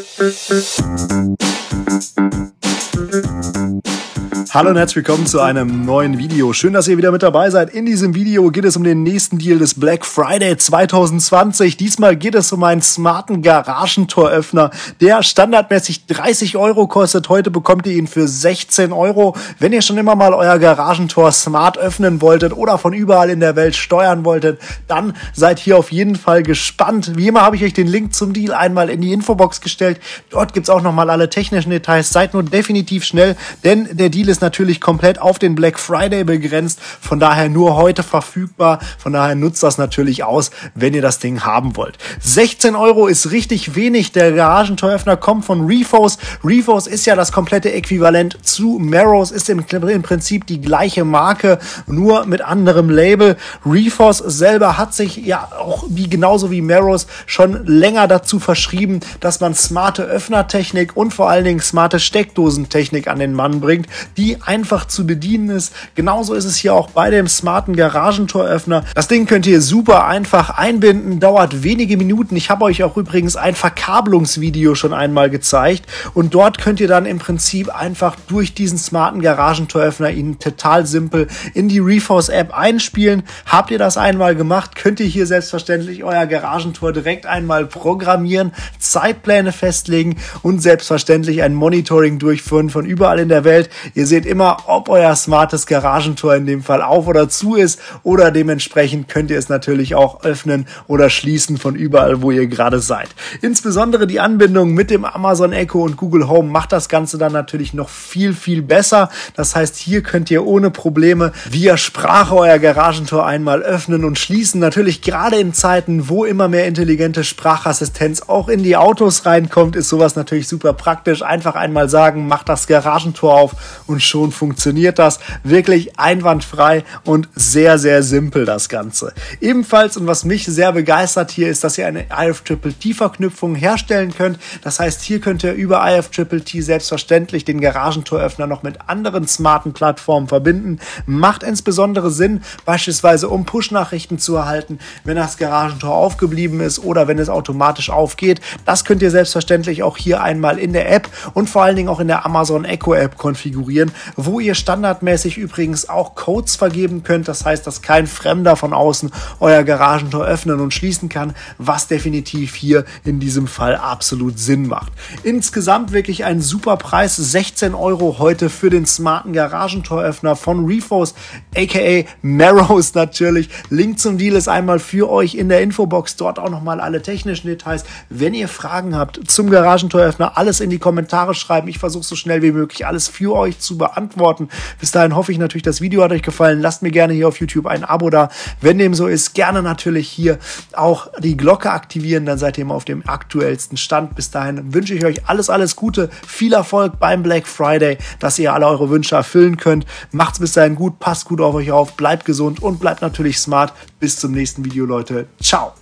Thank you. Hallo und herzlich willkommen zu einem neuen Video. Schön, dass ihr wieder mit dabei seid. In diesem Video geht es um den nächsten Deal des Black Friday 2020. Diesmal geht es um einen smarten Garagentoröffner, der standardmäßig 30 Euro kostet. Heute bekommt ihr ihn für 16 Euro. Wenn ihr schon immer mal euer Garagentor smart öffnen wolltet oder von überall in der Welt steuern wolltet, dann seid hier auf jeden Fall gespannt. Wie immer habe ich euch den Link zum Deal einmal in die Infobox gestellt. Dort gibt's auch nochmal alle technischen Details. Seid nur definitiv schnell, denn der Deal ist natürlich komplett auf den Black Friday begrenzt. Von daher nur heute verfügbar. Von daher nutzt das natürlich aus, wenn ihr das Ding haben wollt. 16 Euro ist richtig wenig. Der Garagentoröffner kommt von Refos. Refos ist ja das komplette Äquivalent zu Marrows, ist im, im Prinzip die gleiche Marke, nur mit anderem Label. Refos selber hat sich ja auch wie genauso wie Marrows schon länger dazu verschrieben, dass man smarte Öffnertechnik und vor allen Dingen smarte Steckdosentechnik an den Mann bringt, die einfach zu bedienen ist. Genauso ist es hier auch bei dem smarten Garagentoröffner. Das Ding könnt ihr super einfach einbinden, dauert wenige Minuten. Ich habe euch auch übrigens ein Verkabelungsvideo schon einmal gezeigt und dort könnt ihr dann im Prinzip einfach durch diesen smarten Garagentoröffner ihn total simpel in die Reforce App einspielen. Habt ihr das einmal gemacht, könnt ihr hier selbstverständlich euer Garagentor direkt einmal programmieren, Zeitpläne festlegen und selbstverständlich ein Monitoring durchführen von überall in der Welt. Ihr seht immer, ob euer smartes Garagentor in dem Fall auf oder zu ist oder dementsprechend könnt ihr es natürlich auch öffnen oder schließen von überall, wo ihr gerade seid. Insbesondere die Anbindung mit dem Amazon Echo und Google Home macht das Ganze dann natürlich noch viel, viel besser. Das heißt, hier könnt ihr ohne Probleme via Sprache euer Garagentor einmal öffnen und schließen. Natürlich gerade in Zeiten, wo immer mehr intelligente Sprachassistenz auch in die Autos reinkommt, ist sowas natürlich super praktisch. Einfach einmal sagen, macht das Garagentor auf und schon funktioniert das. Wirklich einwandfrei und sehr, sehr simpel das Ganze. Ebenfalls und was mich sehr begeistert hier ist, dass ihr eine IFTTT-Verknüpfung herstellen könnt. Das heißt, hier könnt ihr über IFTTT selbstverständlich den Garagentoröffner noch mit anderen smarten Plattformen verbinden. Macht insbesondere Sinn, beispielsweise um Push-Nachrichten zu erhalten, wenn das Garagentor aufgeblieben ist oder wenn es automatisch aufgeht. Das könnt ihr selbstverständlich auch hier einmal in der App und vor allen Dingen auch in der Amazon Echo App konfigurieren wo ihr standardmäßig übrigens auch Codes vergeben könnt. Das heißt, dass kein Fremder von außen euer Garagentor öffnen und schließen kann, was definitiv hier in diesem Fall absolut Sinn macht. Insgesamt wirklich ein super Preis, 16 Euro heute für den smarten Garagentoröffner von Refos, aka Marrows natürlich. Link zum Deal ist einmal für euch in der Infobox, dort auch nochmal alle technischen Details. Wenn ihr Fragen habt zum Garagentoröffner, alles in die Kommentare schreiben. Ich versuche so schnell wie möglich alles für euch zu beantworten. Bis dahin hoffe ich natürlich, das Video hat euch gefallen. Lasst mir gerne hier auf YouTube ein Abo da. Wenn dem so ist, gerne natürlich hier auch die Glocke aktivieren. Dann seid ihr immer auf dem aktuellsten Stand. Bis dahin wünsche ich euch alles, alles Gute. Viel Erfolg beim Black Friday, dass ihr alle eure Wünsche erfüllen könnt. Macht's bis dahin gut. Passt gut auf euch auf. Bleibt gesund und bleibt natürlich smart. Bis zum nächsten Video, Leute. Ciao.